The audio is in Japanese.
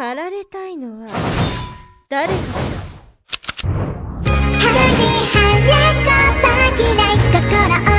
駆られたいのはやかばきない心を